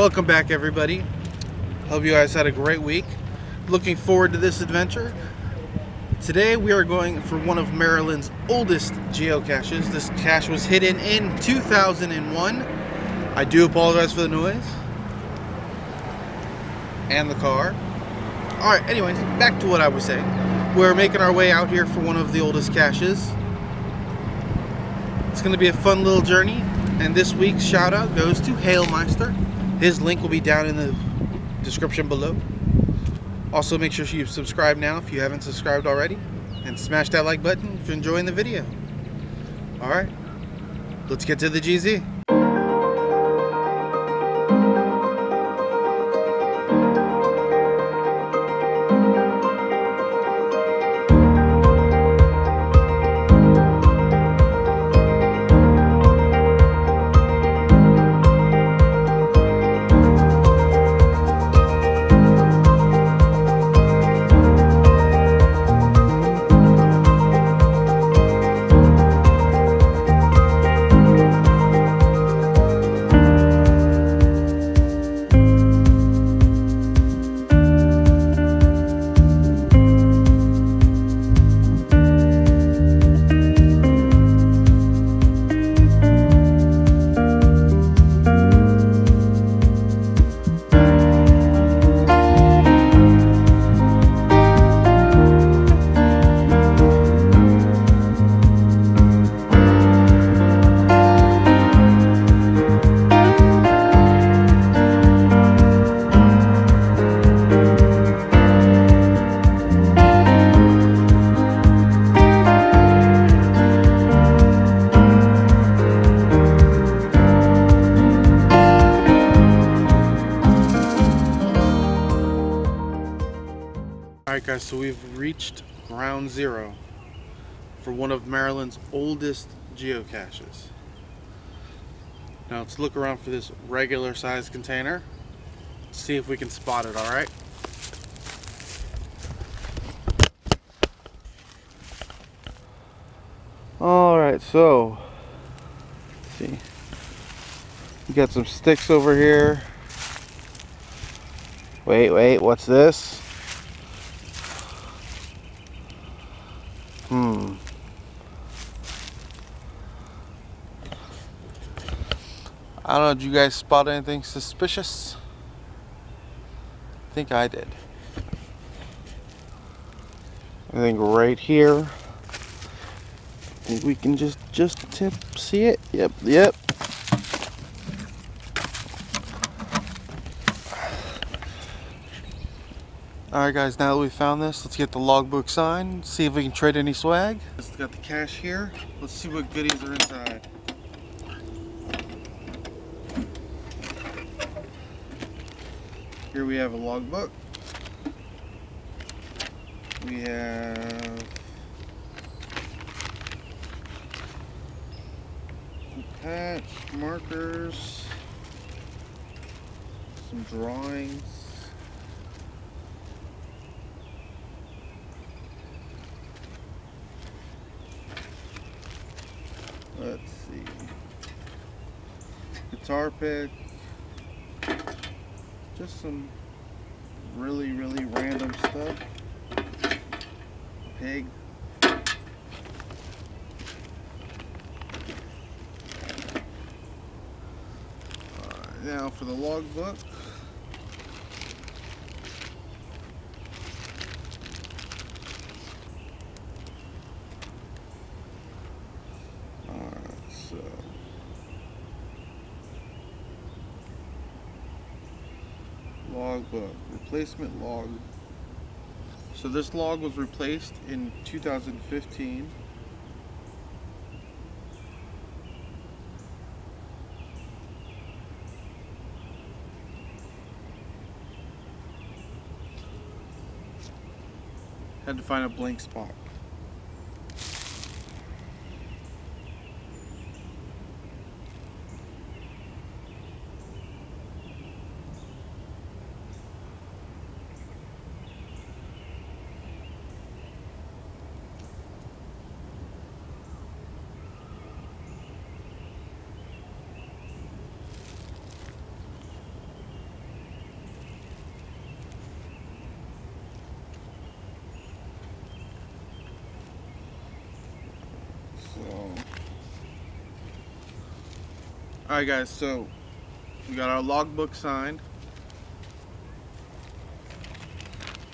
Welcome back everybody. Hope you guys had a great week. Looking forward to this adventure. Today we are going for one of Maryland's oldest geocaches. This cache was hidden in 2001. I do apologize for the noise. And the car. Alright, anyways, back to what I was saying. We're making our way out here for one of the oldest caches. It's going to be a fun little journey. And this week's shout out goes to Halemeister. His link will be down in the description below. Also make sure you subscribe now if you haven't subscribed already. And smash that like button if you're enjoying the video. Alright, let's get to the GZ. Alright guys, so we've reached ground zero for one of Maryland's oldest geocaches. Now let's look around for this regular size container. See if we can spot it, alright? Alright, so see. We got some sticks over here. Wait, wait, what's this? I don't know, did you guys spot anything suspicious? I think I did. I think right here. I think we can just just tip see it. Yep, yep. Alright guys, now that we found this, let's get the logbook signed, see if we can trade any swag. It's got the cache here. Let's see what goodies are inside. Here we have a logbook. We have patch, markers, some drawings. Let's see. Guitar pick. Just some really, really random stuff. Pig. Uh, now for the logbook. Alright, so logbook uh, replacement log. So this log was replaced in 2015. Had to find a blank spot. Alright guys, so we got our logbook signed.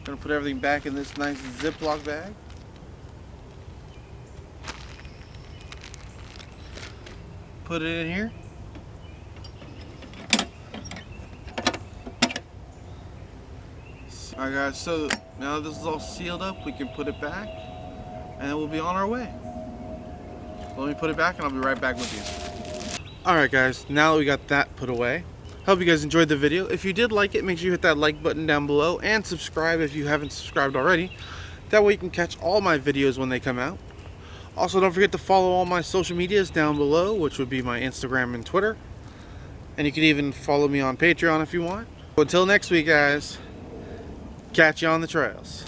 Gonna put everything back in this nice Ziploc bag. Put it in here. Alright guys, so now this is all sealed up, we can put it back and we'll be on our way. Let me put it back and I'll be right back with you. Alright guys, now that we got that put away, hope you guys enjoyed the video. If you did like it, make sure you hit that like button down below and subscribe if you haven't subscribed already. That way you can catch all my videos when they come out. Also, don't forget to follow all my social medias down below, which would be my Instagram and Twitter. And you can even follow me on Patreon if you want. Until next week, guys, catch you on the trails.